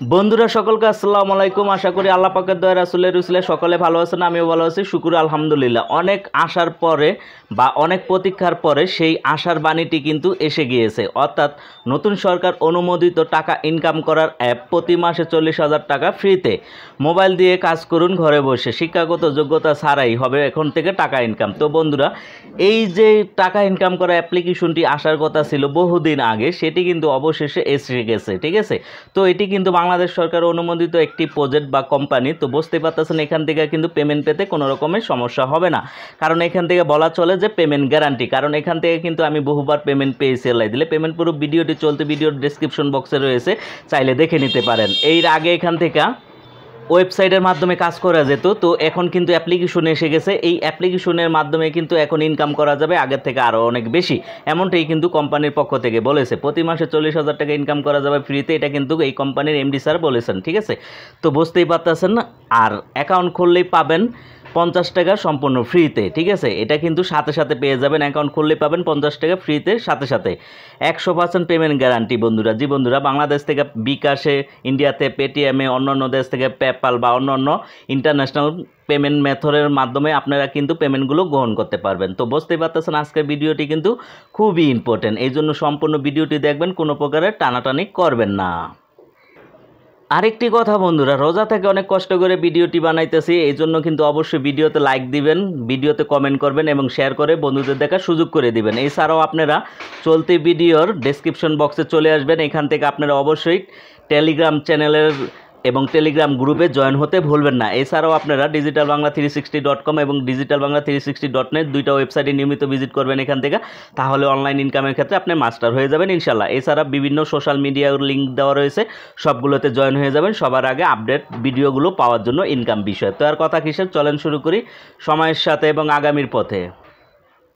বন্ধুরা, সকলকে আসসালামু আলাইকুম। আশা করি আল্লাহ পাকের দয়া রাসুলের রুসুলে সকলে ভালো আছেন, আমিও ভালো আছি। শুকুর, আলহামদুলিল্লাহ। অনেক আসার পরে বা অনেক প্রতীক্ষার পরে সেই আশার বাণীটি কিন্তু এসে গিয়েছে। অর্থাৎ নতুন সরকার অনুমোদিত টাকা ইনকাম করার অ্যাপ প্রতি মাসে চল্লিশ হাজার টাকা ফ্রিতে মোবাইল দিয়ে কাজ করুন, ঘরে বসে। শিক্ষাগত যোগ্যতা ছাড়াই হবে এখন থেকে টাকা ইনকাম তো বন্ধুরা, এই যে টাকা ইনকাম করা অ্যাপ্লিকেশনটি আসার কথা ছিল বহুদিন আগে, সেটি কিন্তু অবশেষে এসে গেছে, ঠিক আছে? তো এটি কিন্তু বাংলাদেশ সরকার অনুমোদিত একটি প্রজেক্ট বা কোম্পানি, তো বুঝতে পারতেছেন, এখান থেকে কিন্তু পেমেন্ট পেতে কোনো রকমের সমস্যা হবে না। কারণ এখান থেকে বলা চলে যে পেমেন্ট গ্যারান্টি কারণ এখান থেকে কিন্তু আমি বহুবার পেমেন্ট পেয়েছি এলাই দিলে। পেমেন্ট পুরো ভিডিওটি চলতে ভিডিওর ডিসক্রিপশন বক্সে রয়েছে, চাইলে দেখে নিতে পারেন। এর আগে এখান থেকে ওয়েবসাইটের মাধ্যমে কাজ করা যেত, তো এখন কিন্তু অ্যাপ্লিকেশন এসে গেছে। এই অ্যাপ্লিকেশনের মাধ্যমে কিন্তু এখন ইনকাম করা যাবে, আগের থেকে আরও অনেক বেশি। এমনটাই কিন্তু কোম্পানির পক্ষ থেকে বলেছে। প্রতি মাসে চল্লিশ হাজার টাকা ইনকাম করা যাবে ফ্রিতে এটা কিন্তু এই কোম্পানির এমডি স্যার বলেছেন, ঠিক আছে? তো বুঝতেই পারতেছেন আর অ্যাকাউন্ট খুললেই পাবেন। পঞ্চাশ টাকা সম্পূর্ণ ফ্রিতে, ঠিক আছে? এটা কিন্তু সাথে সাথে পেয়ে যাবেন অ্যাকাউন্ট খুললেই পাবেন পঞ্চাশ টাকা ফ্রিতে সাথে সাথে। একশো পার্সেন্ট পেমেন্ট গ্যারান্টি বন্ধুরা, জি বন্ধুরা, বাংলাদেশ থেকে বিকাশে ইন্ডিয়াতে পেটিএমে অন্য অন্য দেশ থেকে পেপাল বা অন্য অন্য ইন্টারন্যাশনাল পেমেন্ট মেথডের মাধ্যমে আপনারা কিন্তু পেমেন্টগুলো গ্রহণ করতে পারবেন। তো বুঝতেই পারতেছেন, আজকের ভিডিওটি কিন্তু খুবই ইম্পর্টেন্ট এই জন্য সম্পূর্ণ ভিডিওটি দেখবেন, কোনো প্রকারের টানাটানি করবেন না। আরেকটি কথা বন্ধুরা, রোজা থেকে অনেক কষ্ট করে ভিডিওটি বানাইতেছি এই জন্য কিন্তু অবশ্যই ভিডিওতে লাইক দিবেন, ভিডিওতে কমেন্ট করবেন এবং শেয়ার করে বন্ধুদের দেখার সুযোগ করে দিবেন। এছাড়াও আপনারা চলতি ভিডিওর ডেসক্রিপশন বক্সে চলে আসবেন, এখান থেকে আপনারা অবশ্যই টেলিগ্রাম চ্যানেলের এবং টেলিগ্রাম গ্রুপে জয়েন হতে ভুলবেন না। এছাড়াও আপনারা digital Bangla three sixty dot com এবং digital Bangla three sixty dot net দুইটা ওয়েবসাইটে নিয়মিত ভিজিট করবেন এখান থেকে। তাহলে অনলাইন ইনকামের ক্ষেত্রে আপনি মাস্টার হয়ে যাবেন ইনশাল্লাহ এছাড়া বিভিন্ন সোশ্যাল মিডিয়ার লিঙ্ক দেওয়া রয়েছে। সবগুলোতে জয়েন হয়ে যাবেন। সবার আগে আপডেট ভিডিওগুলো পাওয়ার জন্য ইনকাম বিষয়। তো আর কথা কিসের? চলেন শুরু করি সময়ের সাথে এবং আগামীর পথে।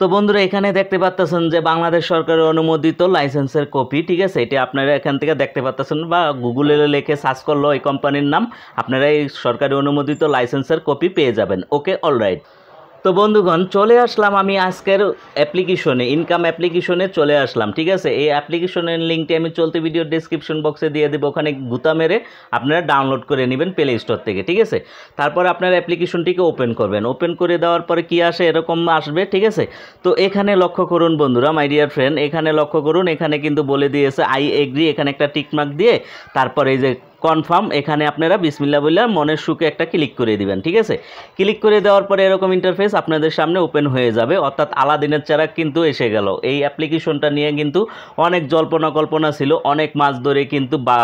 তো বন্ধুরা, এখানে দেখতে পাচ্তেছেন যে বাংলাদেশ সরকারের অনুমোদিত লাইসেন্সের কপি, ঠিক আছে? এটি আপনারা এখান থেকে দেখতে পাচ্তেছেন বা গুগলে লিখে সার্চ করল এই কোম্পানির নাম আপনারা এই সরকারি অনুমোদিত লাইসেন্সের কপি পেয়ে যাবেন। ওকে অলরাইট তো বন্ধুগণ, চলে আসলাম আমি আজকের অ্যাপ্লিকেশনে ইনকাম অ্যাপ্লিকেশনে চলে আসলাম, ঠিক আছে? এই অ্যাপ্লিকেশনের লিঙ্কটি আমি চলতি ভিডিও ডিসক্রিপশন বক্সে দিয়ে দেবো, ওখানে গুতা মেরে আপনারা ডাউনলোড করে নেবেন প্লে স্টোর থেকে, ঠিক আছে? তারপর আপনার অ্যাপ্লিকেশনটিকে ওপেন করবেন ওপেন করে দেওয়ার পরে কি আসে? এরকম আসবে, ঠিক আছে? তো এখানে লক্ষ্য করুন বন্ধুরা মাই ডিয়ার ফ্রেন্ড এখানে লক্ষ্য করুন, এখানে কিন্তু বলে দিয়েছে আই এগ্রি এখানে একটা টিকমার্ক দিয়ে, তারপর এই যে কনফার্ম, এখানে আপনারা বিসমিল্লা বললে মনের সুখে একটা ক্লিক করে দিবেন, ঠিক আছে? ক্লিক করে দেওয়ার পরে এরকম ইন্টারফেস আপনাদের সামনে ওপেন হয়ে যাবে, অর্থাৎ আলাদিনের চারা কিন্তু এসে গেল। এই অ্যাপ্লিকেশনটা নিয়ে কিন্তু অনেক জল্পনা কল্পনা ছিল, অনেক মাস ধরে কিন্তু বা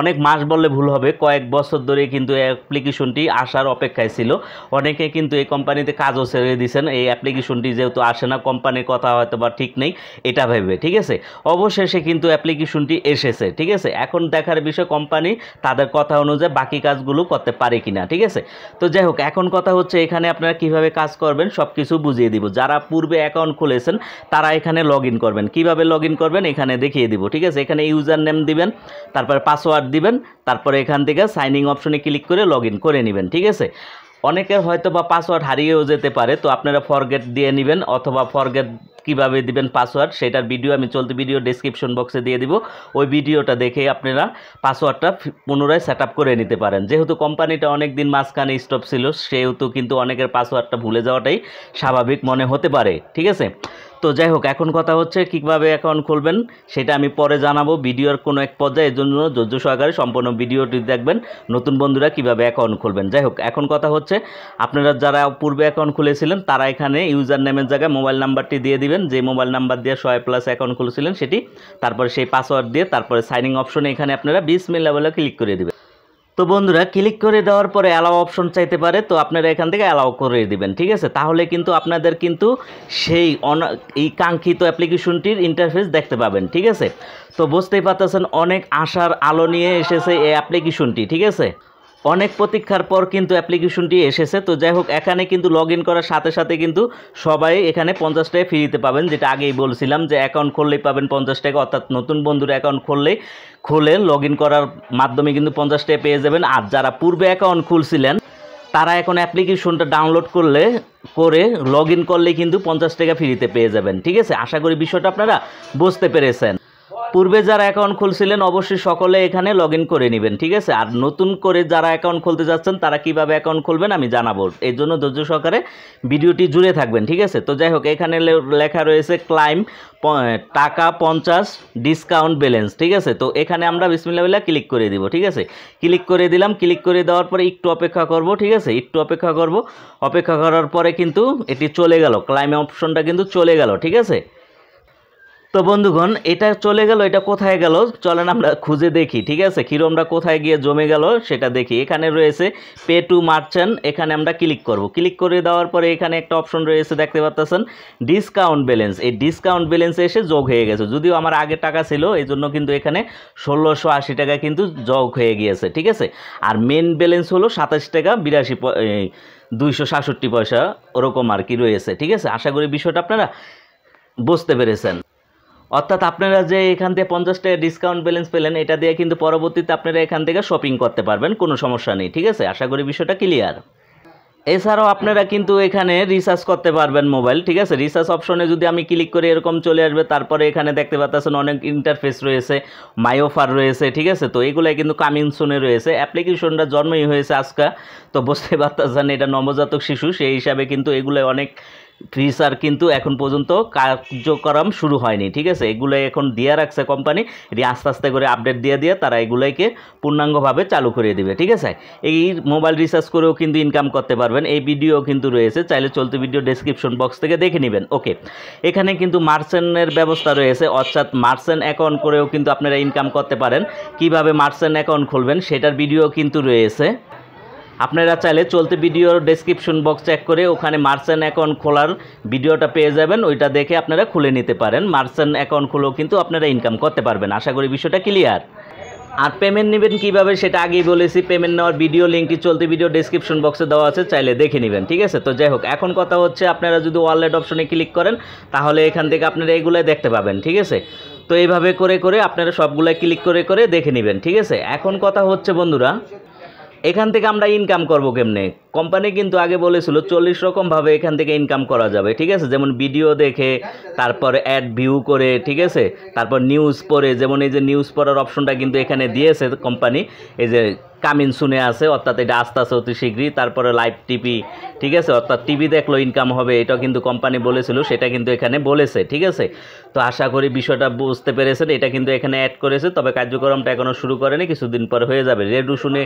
অনেক মাস বললে ভুল হবে, কয়েক বছর ধরে কিন্তু এই অ্যাপ্লিকেশনটি আসার অপেক্ষায় ছিল। অনেকে কিন্তু এই কোম্পানিতে কাজও ছেড়ে দিয়েছেন, এই অ্যাপ্লিকেশনটি যেহেতু আসে না কোম্পানির কথা হয়তো বা ঠিক নেই, এটা ভেবে, ঠিক আছে? অবশেষে কিন্তু অ্যাপ্লিকেশনটি এসেছে, ঠিক আছে? এখন দেখার বিষয় কোম্পানি তাদের কথা অনুযায়ী বাকি কাজগুলো করতে পারে কিনা, ঠিক আছে? তো যাই হোক, এখন কথা হচ্ছে এখানে আপনারা কীভাবে কাজ করবেন সব কিছু বুঝিয়ে দিব। যারা পূর্বে অ্যাকাউন্ট খুলেছেন, তারা এখানে লগ করবেন। কীভাবে লগ করবেন এখানে দেখিয়ে দিব, ঠিক আছে? এখানে ইউজার নেম দিবেন, তারপরে পাসওয়ার্ড দিবেন, তারপরে এখান থেকে সাইনিং অপশনে ক্লিক করে লগ করে নেবেন, ঠিক আছে? অনেকের হয়তো বা পাসওয়ার্ড হারিয়েও যেতে পারে, তো আপনারা ফরগেট দিয়ে নেবেন অথবা ফরগেট কীভাবে দিবেন পাসওয়ার্ড সেটার ভিডিও আমি চলতি ভিডিও ডিসক্রিপশন বক্সে দিয়ে দিব। ওই ভিডিওটা দেখে আপনারা পাসওয়ার্ডটা পুনরায় সেট করে নিতে পারেন। যেহেতু কোম্পানিটা অনেক দিন মাঝখানে স্টপ ছিল, সেহেতু কিন্তু অনেকের পাসওয়ার্ডটা ভুলে যাওয়াটাই স্বাভাবিক মনে হতে পারে। ঠিক আছে? তো যাই হোক, এখন কথা হচ্ছে কীভাবে অ্যাকাউন্ট খুলবেন, সেটা আমি পরে জানাব। ভিডিওর কোনো এক পর্যায়ে এর জন্য ধৈর্য সহকারে সম্পূর্ণ ভিডিওটি দেখবেন, নতুন বন্ধুরা কীভাবে অ্যাকাউন্ট খুলবেন। যাই হোক, এখন কথা হচ্ছে, আপনারা যারা পূর্বে অ্যাকাউন্ট খুলেছিলেন, তারা এখানে ইউজার নেমের জায়গায় মোবাইল নাম্বারটি দিয়ে দিবেন। যে মোবাইল নাম্বার দিয়ে ছয় প্লাস অ্যাকাউন্ট খুলেছিলেন সেটি, তারপরে সেই পাসওয়ার্ড দিয়ে তারপরে সাইনিং অপশনে এখানে আপনারা বিশ মিল বলে ক্লিক করে দেবেন। তো বন্ধুরা ক্লিক করে দেওয়ার পরে অ্যালাও অপশন চাইতে পারে, তো আপনারা এখান থেকে অ্যালাও করে দিবেন, ঠিক আছে? তাহলে কিন্তু আপনাদের কিন্তু সেই অন, এই কাঙ্ক্ষিত অ্যাপ্লিকেশনটির ইন্টারফেস দেখতে পাবেন, ঠিক আছে? তো বুঝতেই পারতেছেন, অনেক আশার আলো নিয়ে এসেছে এই অ্যাপ্লিকেশনটি ঠিক আছে? অনেক প্রতীক্ষার পর কিন্তু অ্যাপ্লিকেশনটি এসেছে। তো যাই হোক, এখানে কিন্তু লগ করার সাথে সাথে কিন্তু সবাই এখানে পঞ্চাশ টাকা ফ্রিতে পাবেন, যেটা আগেই বলছিলাম যে অ্যাকাউন্ট খুললেই পাবেন পঞ্চাশ টাকা। অর্থাৎ নতুন বন্ধুর অ্যাকাউন্ট খুললেই খুলে লগ করার মাধ্যমে কিন্তু পঞ্চাশ টাকা পেয়ে যাবেন। আর যারা পূর্বে অ্যাকাউন্ট খুলছিলেন, তারা এখন অ্যাপ্লিকেশনটা ডাউনলোড করলে, করে লগ ইন করলে কিন্তু পঞ্চাশ টাকা ফ্রিতে পেয়ে যাবেন। ঠিক আছে? আশা করি বিষয়টা আপনারা বুঝতে পেরেছেন। পূর্বে যারা অ্যাকাউন্ট খুলছিলেন, অবশ্যই সকলে এখানে লগ করে নেবেন, ঠিক আছে? আর নতুন করে যারা অ্যাকাউন্ট খুলতে যাচ্ছেন, তারা কীভাবে অ্যাকাউন্ট খুলবেন আমি জানাব। এর জন্য ধৈর্য সহকারে ভিডিওটি জুড়ে থাকবেন, ঠিক আছে? তো যাই হোক, এখানে লেখা রয়েছে ক্লাইম টাকা পঞ্চাশ ডিসকাউন্ট ব্যালেন্স ঠিক আছে? তো এখানে আমরা বিসমিল্লা ক্লিক করে দিব, ঠিক আছে? ক্লিক করে দিলাম ক্লিক করে দেওয়ার পরে একটু অপেক্ষা করব, ঠিক আছে? একটু অপেক্ষা করব। অপেক্ষা করার পরে কিন্তু এটি চলে গেল ক্লাইম অপশনটা কিন্তু চলে গেল, ঠিক আছে? তো বন্ধুগণ, এটা চলে গেল, এটা কোথায় গেল? চলেন আমরা খুঁজে দেখি, ঠিক আছে? কিরমটা কোথায় গিয়ে জমে গেল, সেটা দেখি। এখানে রয়েছে পে টু মার্চেন্ট এখানে আমরা ক্লিক করব। ক্লিক করে দেওয়ার পরে এখানে একটা অপশন রয়েছে, দেখতে পাচ্ছেন ডিসকাউন্ট ব্যালেন্স এই ডিসকাউন্ট ব্যালেন্সে এসে যোগ হয়ে গেছে। যদিও আমার আগে টাকা ছিল এই জন্য কিন্তু এখানে ষোলোশো আশি টাকা কিন্তু যোগ হয়ে গিয়েছে, ঠিক আছে? আর মেন ব্যালেন্স হলো সাতাশ টাকা, বিরাশি দুইশো সাতষট্টি পয়সা, ওরকম আর কি রয়েছে, ঠিক আছে? আশা করি বিষয়টা আপনারা বুঝতে পেরেছেন। অর্থাৎ আপনারা যে এখান থেকে পঞ্চাশ টাকা ডিসকাউন্ট ব্যালেন্স পেলেন, এটা দিয়ে কিন্তু পরবর্তীতে আপনারা এখান থেকে শপিং করতে পারবেন, কোনো সমস্যা নেই, ঠিক আছে? আশা করি বিষয়টা ক্লিয়ার এছাড়াও আপনারা কিন্তু এখানে রিসার্চ করতে পারবেন মোবাইল ঠিক আছে? রিসার্চ অপশনে যদি আমি ক্লিক করি এরকম চলে আসবে, তারপরে এখানে দেখতে পাচ্ছেন অনেক ইন্টারফেস রয়েছে মাই অফার রয়েছে, ঠিক আছে? তো এগুলাই কিন্তু কামিং সুনে রয়েছে। অ্যাপ্লিকেশনটা জন্মই হয়েছে আজকা। তো বুঝতে পারতেছেন, এটা নবজাতক শিশু, সেই হিসাবে কিন্তু এগুলো অনেক ফিচার কিন্তু এখন পর্যন্ত কার্যক্রম শুরু হয়নি, ঠিক আছে? এগুলো এখন দিয়ে রাখছে কোম্পানি এটি আস্তে আস্তে করে আপডেট দিয়ে দিয়ে তারা এগুলোকে পূর্ণাঙ্গভাবে চালু করে দিবে, ঠিক আছে? এই মোবাইল রিচার্জ করেও কিন্তু ইনকাম করতে পারবেন, এই ভিডিও কিন্তু রয়েছে, চাইলে চলতি ভিডিও ডেসক্রিপশন বক্স থেকে দেখে নেবেন ওকে এখানে কিন্তু মার্চেন্টের ব্যবস্থা রয়েছে, অর্থাৎ মার্চেন্ট অ্যাকাউন্ট করেও কিন্তু আপনারা ইনকাম করতে পারেন। কীভাবে মার্চেন্ট অ্যাকাউন্ট খুলবেন, সেটার ভিডিও কিন্তু রয়েছে। আপনারা চাইলে চলতি ভিডিওর ডেসক্রিপশন বক্স চেক করে ওখানে মার্চেন্ট অ্যাকাউন্ট খোলার ভিডিওটা পেয়ে যাবেন। ওইটা দেখে আপনারা খুলে নিতে পারেন। মার্চেন্ট অ্যাকাউন্ট খুলেও কিন্তু আপনারা ইনকাম করতে পারবেন। আশা করি বিষয়টা ক্লিয়ার আর পেমেন্ট নেবেন কীভাবে সেটা আগেই বলেছি। পেমেন্ট নেওয়ার ভিডিও লিঙ্কটি চলতি ভিডিও ডেসক্রিপশন বক্সে দেওয়া আছে। চাইলে দেখে নেবেন, ঠিক আছে? তো যাই হোক, এখন কথা হচ্ছে আপনারা যদি ওয়ালেট অপশনে ক্লিক করেন, তাহলে এখান থেকে আপনারা এগুলোই দেখতে পাবেন, ঠিক আছে? তো এইভাবে করে করে আপনারা সবগুলাই ক্লিক করে করে দেখে নেবেন, ঠিক আছে? এখন কথা হচ্ছে বন্ধুরা এখান থেকে আমরা ইনকাম করব কেমনে? কোম্পানি কিন্তু আগে বলেছিল চল্লিশ রকমভাবে এখান থেকে ইনকাম করা যাবে, ঠিক আছে? যেমন ভিডিও দেখে, তারপর অ্যাড ভিউ করে, ঠিক আছে? তারপর নিউজ পড়ে, যেমন এই যে নিউজ পড়ার অপশনটা কিন্তু এখানে দিয়েছে কোম্পানি এই যে কামিন শুনে আছে, অর্থাৎ এটা আস্তে আস্তে অতি শীঘ্রই, তারপরে লাইভ টিভি ঠিক আছে? অর্থাৎ টিভি দেখল ইনকাম হবে, এটাও কিন্তু কোম্পানি বলেছিল, সেটা কিন্তু এখানে বলেছে, ঠিক আছে? তো আশা করি বিষয়টা বুঝতে পেরেছেন, এটা কিন্তু এখানে অ্যাড করেছে, তবে কার্যক্রমটা এখনও শুরু করেনি, কিছুদিন পর হয়ে যাবে। রেডু শুনে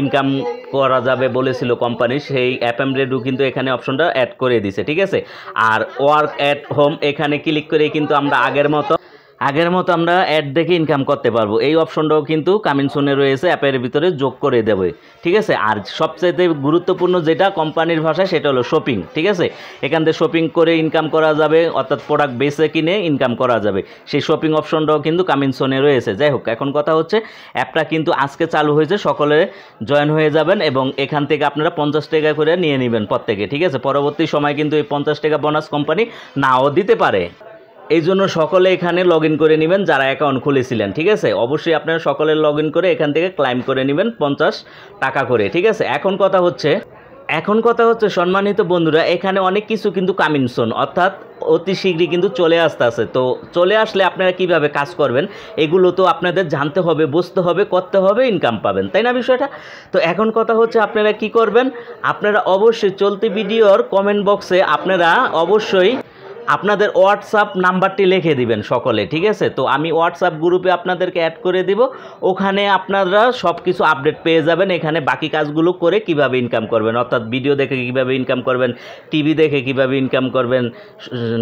ইনকাম করা যাবে বলেছিল কোম্পানি সেই অ্যাপ এম রেডু কিন্তু এখানে অপশনটা অ্যাড করে দিছে, ঠিক আছে? আর ওয়ার্ক অ্যাট হোম এখানে ক্লিক করে কিন্তু আমরা আগের মতো আগের মতো আমরা অ্যাড দেখে ইনকাম করতে পারব। এই অপশনটাও কিন্তু কামিং সুনে রয়েছে অ্যাপের ভিতরে যোগ করে দেবে। ঠিক আছে? আর সবচাইতে গুরুত্বপূর্ণ যেটা কোম্পানির ভাষায়, সেটা হলো শপিং ঠিক আছে? এখান থেকে শপিং করে ইনকাম করা যাবে, অর্থাৎ প্রোডাক্ট বেছে কিনে ইনকাম করা যাবে। সেই শপিং অপশনটাও কিন্তু কামিং সোনে রয়েছে। যাই হোক, এখন কথা হচ্ছে অ্যাপটা কিন্তু আজকে চালু হয়েছে, সকলে জয়েন হয়ে যাবেন এবং এখান থেকে আপনারা পঞ্চাশ টাকা করে নিয়ে নেবেন প্রত্যেকে, ঠিক আছে? পরবর্তী সময় কিন্তু এই পঞ্চাশ টাকা বোনাস কোম্পানি নাও দিতে পারে। এই জন্য সকলে এখানে লগ করে নেবেন যারা অ্যাকাউন্ট খুলেছিলেন, ঠিক আছে? অবশ্যই আপনারা সকলে লগ করে এখান থেকে ক্লাইম করে নেবেন পঞ্চাশ টাকা করে, ঠিক আছে? এখন কথা হচ্ছে, এখন কথা হচ্ছে সম্মানিত বন্ধুরা, এখানে অনেক কিছু কিন্তু কামিনসন অর্থাৎ অতি শীঘ্রই কিন্তু চলে আসতে আছে তো চলে আসলে আপনারা কীভাবে কাজ করবেন, এগুলো তো আপনাদের জানতে হবে, বুঝতে হবে, করতে হবে ইনকাম পাবেন, তাই না বিষয়টা? তো এখন কথা হচ্ছে আপনারা কি করবেন, আপনারা অবশ্যই চলতি ভিডিওর কমেন্ট বক্সে আপনারা অবশ্যই আপনাদের হোয়াটসঅ্যাপ নাম্বারটি লিখে দিবেন সকলে, ঠিক আছে? তো আমি হোয়াটসঅ্যাপ গ্রুপে আপনাদেরকে অ্যাড করে দিব। ওখানে আপনারা সব কিছু আপডেট পেয়ে যাবেন। এখানে বাকি কাজগুলো করে কীভাবে ইনকাম করবেন? অর্থাৎ ভিডিও দেখে কীভাবে ইনকাম করবেন? টিভি দেখে কীভাবে ইনকাম করবেন?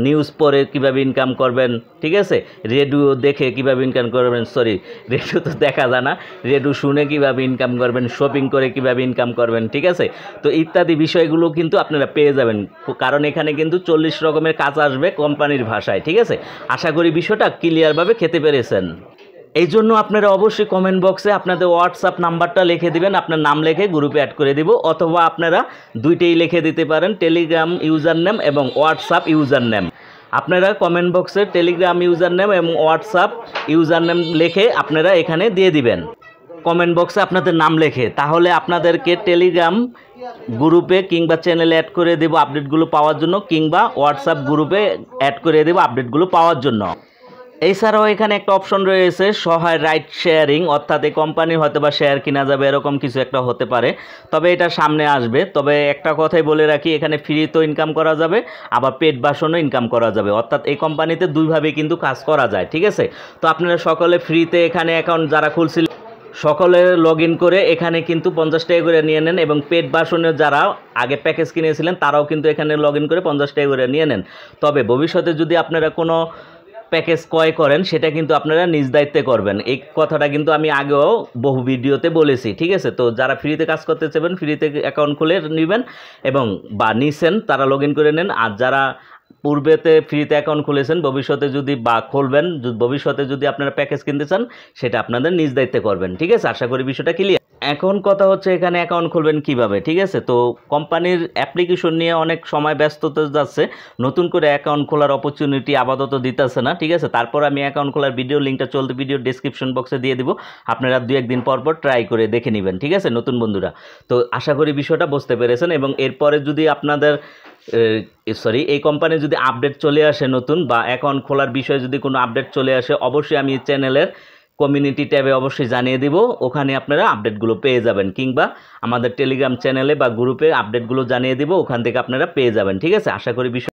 নিউজ পড়ে কীভাবে ইনকাম করবেন? ঠিক আছে? রেডিও দেখে কীভাবে ইনকাম করবেন? সরি রেডিও তো দেখা যায় না। রেডিও শুনে কীভাবে ইনকাম করবেন? শপিং করে কীভাবে ইনকাম করবেন? ঠিক আছে? তো ইত্যাদি বিষয়গুলো কিন্তু আপনারা পেয়ে যাবেন। কারণ এখানে কিন্তু চল্লিশ রকমের কাজ আসবে কোম্পানির ভাষায়, ঠিক আছে? আশা করি বিষয়টা ক্লিয়ারভাবে খেতে পেরেছেন। এই জন্য আপনারা অবশ্যই কমেন্ট বক্সে আপনাদের হোয়াটসঅ্যাপ নাম্বারটা লিখে দিবেন, আপনার নাম লিখে গ্রুপে অ্যাড করে দিব, অথবা আপনারা দুইটাই লিখে দিতে পারেন টেলিগ্রাম ইউজার নেম এবং হোয়াটসঅ্যাপ ইউজার নেম আপনারা কমেন্ট বক্সে টেলিগ্রাম ইউজার নেম এবং হোয়াটসঅ্যাপ ইউজার নেম লিখে আপনারা এখানে দিয়ে দিবেন। কমেন্ট বক্সে আপনাদের নাম লেখে। তাহলে আপনাদেরকে টেলিগ্রাম গ্রুপে কিংবা চ্যানেলে অ্যাড করে দেবো আপডেটগুলো পাওয়ার জন্য, কিংবা হোয়াটসঅ্যাপ গ্রুপে অ্যাড করে দেবো আপডেটগুলো পাওয়ার জন্য। এছাড়াও এখানে একটা অপশন রয়েছে, সহায় রাইট শেয়ারিং অর্থাৎ এই কোম্পানির হয়তো বা শেয়ার কিনা যাবে, এরকম কিছু একটা হতে পারে। তবে এটা সামনে আসবে। তবে একটা কথাই বলে রাখি, এখানে ফ্রিতেও ইনকাম করা যাবে, আবার পেট বাসনও ইনকাম করা যাবে। অর্থাৎ এই কোম্পানিতে দুইভাবে কিন্তু কাজ করা যায়, ঠিক আছে? তো আপনারা সকলে ফ্রিতে এখানে অ্যাকাউন্ট যারা খুলছিল সকলে লগ করে এখানে কিন্তু পঞ্চাশ টাকা করে নিয়ে নেন এবং পেট বাসনের যারা আগে প্যাকেজ কিনেছিলেন, তারাও কিন্তু এখানে লগ করে পঞ্চাশ টাকা করে নিয়ে নেন। তবে ভবিষ্যতে যদি আপনারা কোনো প্যাকেজ ক্রয় করেন, সেটা কিন্তু আপনারা নিজ দায়িত্বে করবেন। এই কথাটা কিন্তু আমি আগেও বহু ভিডিওতে বলেছি, ঠিক আছে? তো যারা ফ্রিতে কাজ করতে চাইবেন ফ্রিতে অ্যাকাউন্ট খুলে নেবেন এবং বা নিছেন, তারা লগ করে নেন। আর যারা পূর্বেতে ফ্রিতে অ্যাকাউন্ট খুলেছেন, ভবিষ্যতে যদি বা খুলবেন, ভবিষ্যতে যদি আপনারা প্যাকেজ কিনতে চান, সেটা আপনাদের নিজ দায়িত্বে করবেন, ঠিক আছে? আশা করি বিষয়টা ক্লিয়ার এখন কথা হচ্ছে এখানে অ্যাকাউন্ট খুলবেন কীভাবে, ঠিক আছে? তো কোম্পানির অ্যাপ্লিকেশন নিয়ে অনেক সময় ব্যস্ততা যাচ্ছে। নতুন করে অ্যাকাউন্ট খোলার অপরচুনিটি আপাতত দিতেছে না, ঠিক আছে? তারপর আমি অ্যাকাউন্ট খোলার ভিডিও লিঙ্কটা চলতে ভিডিও ডিসক্রিপশন বক্সে দিয়ে দিব। আপনারা দু একদিন পর পর ট্রাই করে দেখে নেবেন, ঠিক আছে? নতুন বন্ধুরা। তো আশা করি বিষয়টা বুঝতে পেরেছেন এবং এরপরে যদি আপনাদের সরি এই কোম্পানি যদি আপডেট চলে আসে নতুন বা অ্যাকাউন্ট খোলার বিষয়ে যদি কোনো আপডেট চলে আসে, অবশ্যই আমি চ্যানেলের কমিউনিটি ট্যাবে অবশ্যই জানিয়ে দিব। ওখানে আপনারা আপডেটগুলো পেয়ে যাবেন কিংবা আমাদের টেলিগ্রাম চ্যানেলে বা গ্রুপে আপডেটগুলো জানিয়ে দিব। ওখান থেকে আপনারা পেয়ে যাবেন, ঠিক আছে? আশা করি বিষয়